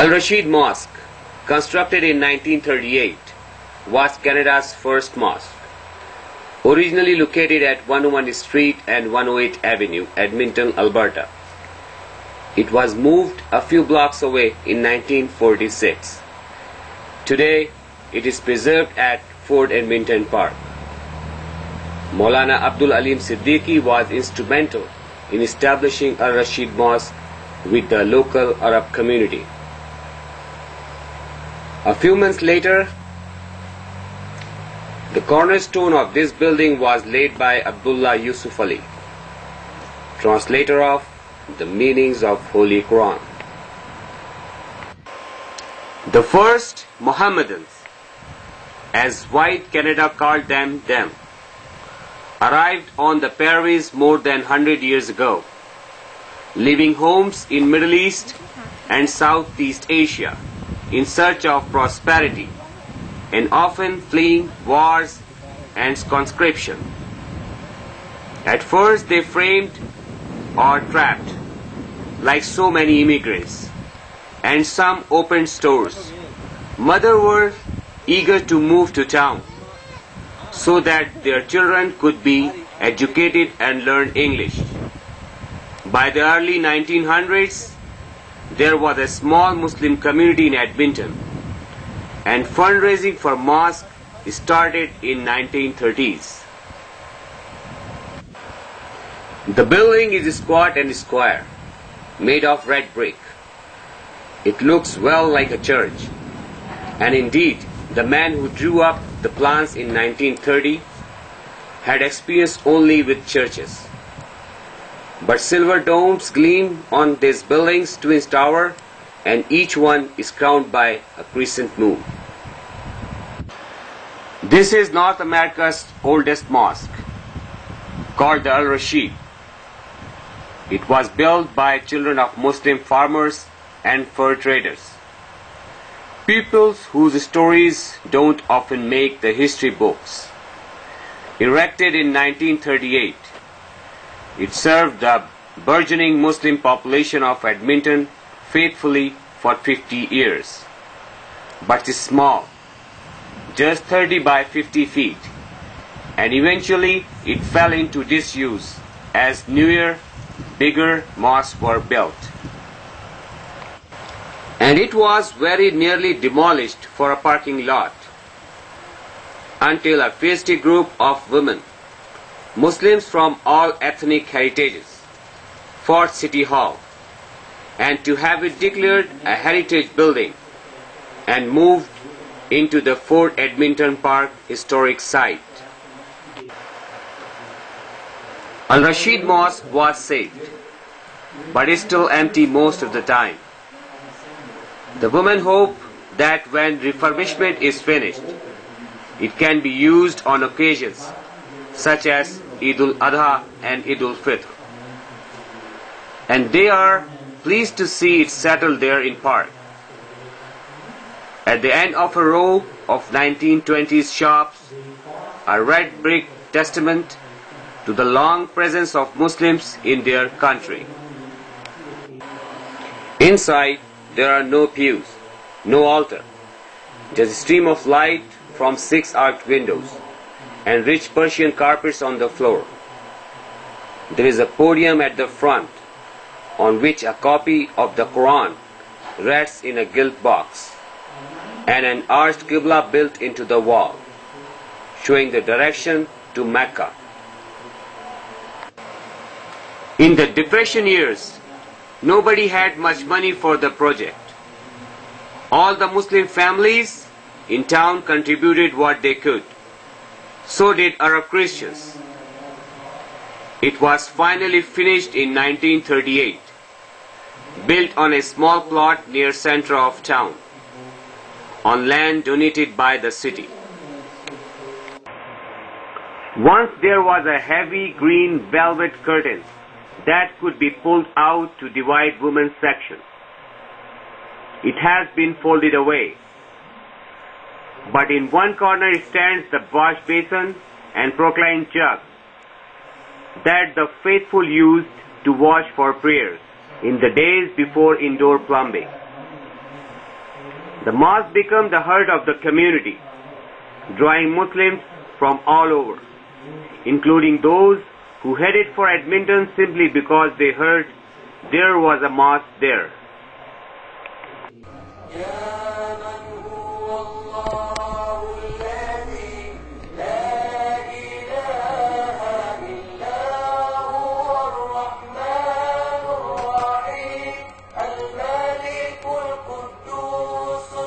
Al Rashid Mosque, constructed in 1938, was Canada's first mosque. Originally located at 101 Street and 108 Avenue, Edmonton, Alberta. It was moved a few blocks away in 1946. Today, it is preserved at Fort Edmonton Park. Maulana Abdul Alim Siddiqui was instrumental in establishing Al Rashid Mosque with the local Arab community. A few months later, the cornerstone of this building was laid by Abdullah Yusuf Ali, translator of the meanings of Holy Quran. The first Mohammedans, as white Canada called them, them, arrived on the prairies more than 100 years ago, leaving homes in Middle East and Southeast Asia in search of prosperity and often fleeing wars and conscription. At first they framed or trapped, like so many immigrants, and some opened stores. Mothers were eager to move to town so that their children could be educated and learn English. By the early 1900s, there was a small Muslim community in Edmonton, and fundraising for mosque started in 1930s. The building is squat and square, made of red brick. It looks well like a church, and indeed, the man who drew up the plans in 1930 had experience only with churches. But silver domes gleam on these buildings, twin tower, and each one is crowned by a crescent moon. This is North America's oldest mosque, called the Al Rashid. It was built by children of Muslim farmers and fur traders. Peoples whose stories don't often make the history books. Erected in 1938, it served the burgeoning Muslim population of Edmonton faithfully for 50 years. But it's small, just 30 by 50 feet, and eventually it fell into disuse as newer, bigger mosques were built. And it was very nearly demolished for a parking lot until a feisty group of women, Muslims from all ethnic heritages, fought City Hall and to have it declared a heritage building and moved into the Fort Edmonton Park historic site. Al Rashid Mosque was saved, but is still empty most of the time. The women hope that when refurbishment is finished, it can be used on occasions such as Eid al-Adha and Eid al-Fitr. And they are pleased to see it settled there in park. At the end of a row of 1920s shops, a red brick testament to the long presence of Muslims in their country. Inside, there are no pews, no altar, just a stream of light from six arched windows and rich Persian carpets on the floor. There is a podium at the front on which a copy of the Quran rests in a gilt box and an arched Qibla built into the wall, showing the direction to Mecca. In the Depression years, nobody had much money for the project. All the Muslim families in town contributed what they could. So did Arab Christians. It was finally finished in 1938, built on a small plot near center of town, on land donated by the city. Once there was a heavy green velvet curtain that could be pulled out to divide women's section. It has been folded away. But in one corner stands the wash basin and proclaimed jug that the faithful used to wash for prayers in the days before indoor plumbing. The mosque became the heart of the community, drawing Muslims from all over, including those who headed for Edmonton simply because they heard there was a mosque there.